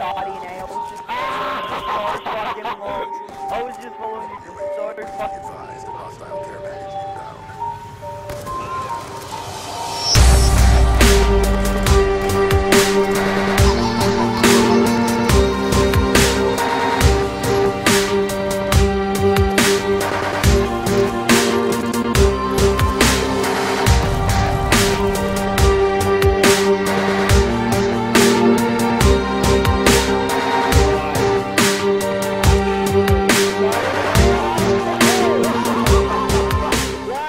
I was just you so fucking long. I was just following you so fucking